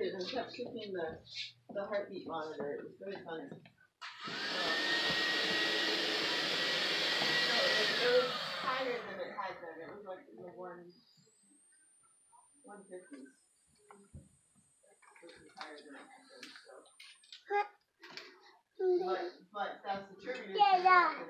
distracted and kept clicking the, the heartbeat monitor. It was very funny. Um, so it it was higher than it had been. It was like in the one, one fifties. Which is higher than it had been, so. But, but that's attributed to the fact that it.